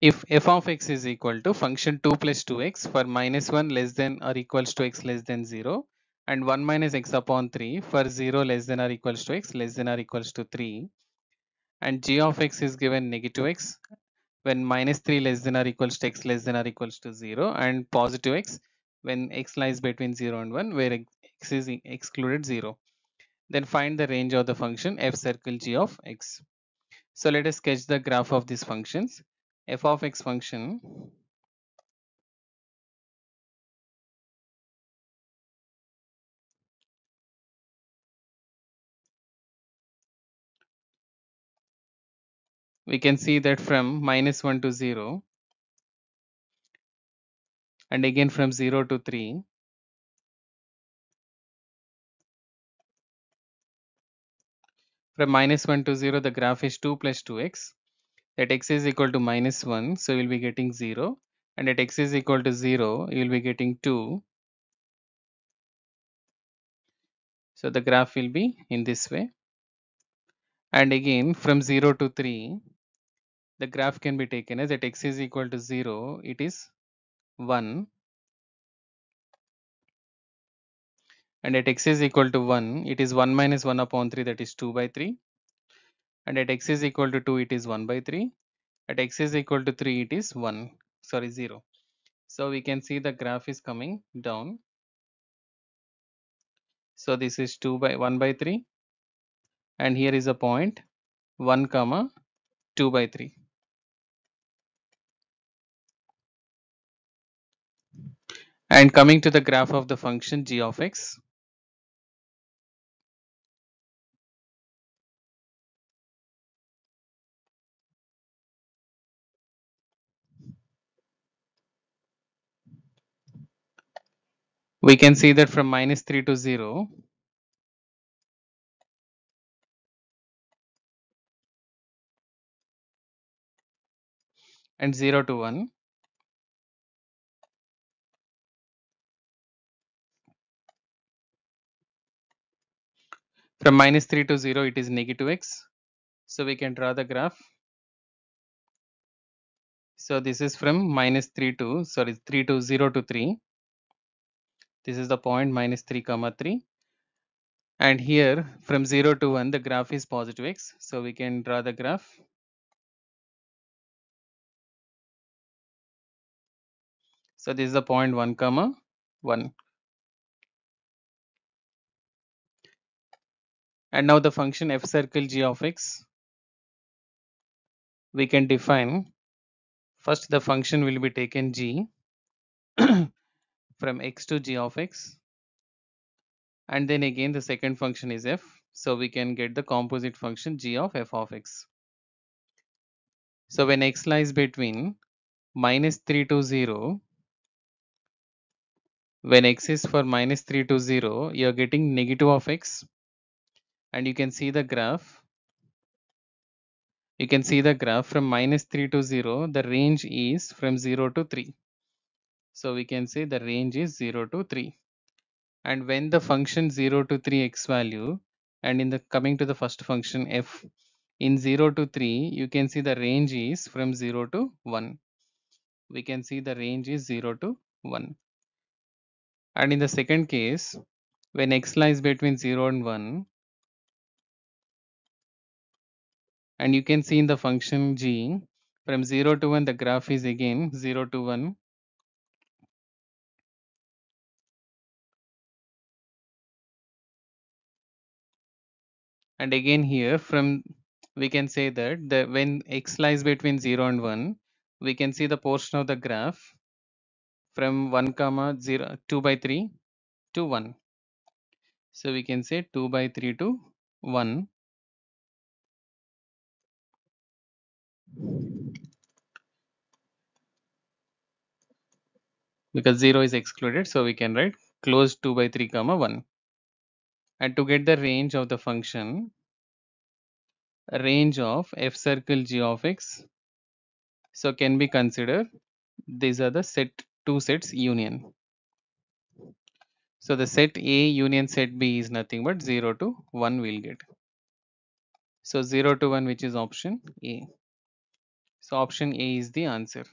if f of x is equal to function 2 plus 2x for minus 1 less than or equals to x less than 0 and 1 minus x upon 3 for 0 less than or equals to x less than or equals to 3 and g of x is given negative x when minus 3 less than or equals to x less than or equals to 0 and positive x when x lies between 0 and 1 where x is excluded 0 then find the range of the function f circle g of x. So let us sketch the graph of these functions f of x function. We can see that from minus 1 to 0 and again from 0 to 3 from minus 1 to 0 the graph is 2 plus 2x at x is equal to minus 1 so you'll be getting 0 and at x is equal to 0 you'll be getting 2 so the graph will be in this way. And again from 0 to 3 the graph can be taken as at x is equal to 0 it is 1 and at x is equal to 1 it is 1 minus 1 upon 3 that is 2 by 3 and at x is equal to 2 it is 1 by 3 at x is equal to 3 it is 1 sorry 0 so we can see the graph is coming down. So this is 2 by 1 by 3 and here is a point 1 comma 2 by 3 and coming to the graph of the function g of x we can see that from minus 3 to 0 and 0 to 1 from minus 3 to 0 it is negative x. So we can draw the graph. So this is from minus 3 to sorry 3 to 0 to 3 this is the point minus 3 comma 3 and here from 0 to 1 the graph is positive x. So we can draw the graph. So this is the point 1 comma 1 and now the function f circle g of x. We can define. First the function will be taken g from x to g of x. And then again the second function is f. So we can get the composite function g of f of x. So when x lies between minus 3 to 0 when x is for minus 3 to 0 you are getting negative of x. And you can see the graph. You can see the graph from minus 3 to 0 the range is from 0 to 3 so we can say the range is 0 to 3 and when the function 0 to 3 x value and in the coming to the first function f in 0 to 3 you can see the range is from 0 to 1 we can see the range is 0 to 1 and in the second case when x lies between 0 and 1 and you can see in the function g from 0 to 1 the graph is again 0 to 1 and again here from we can say that the when x lies between 0 and 1 we can see the portion of the graph from 1 comma 0 2 by 3 to 1 so we can say 2 by 3 to 1 because 0 is excluded so we can write close 2 by 3 comma 1 and to get the range of the function range of f circle g of x so can be considered these are the set two sets union. So the set a union set b is nothing but 0 to 1 we'll get. So 0 to 1 which is option a. So option A is the answer.